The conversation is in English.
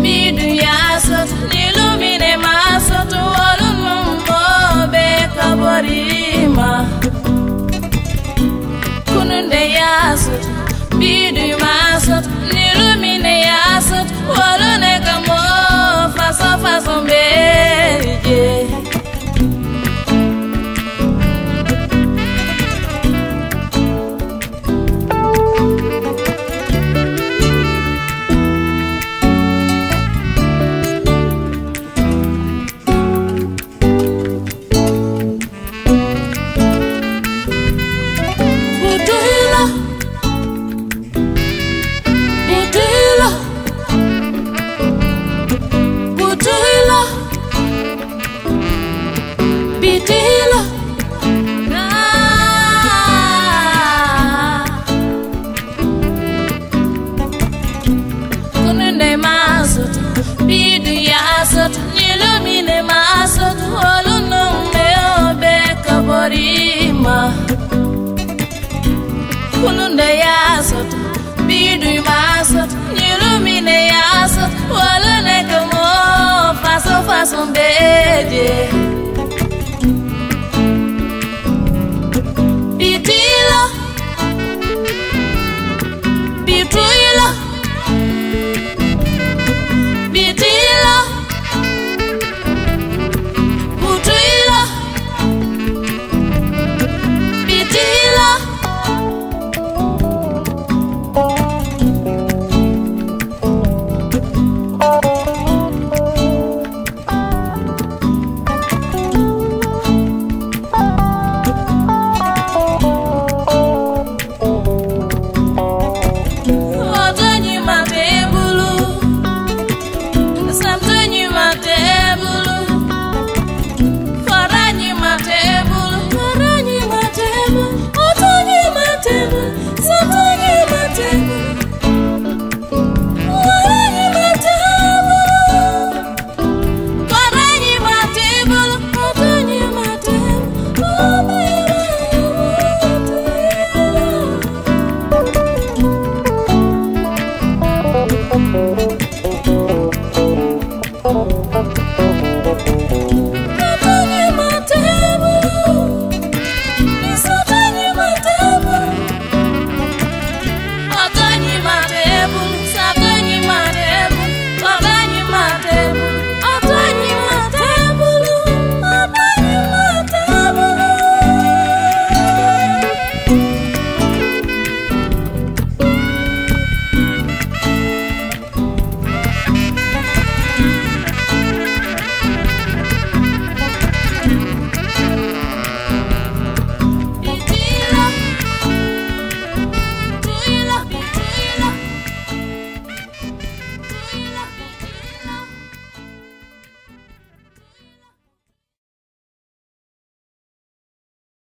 me do ya? wanda ya sota bidu ma sota nilumine ya sota wala faso faso beje Música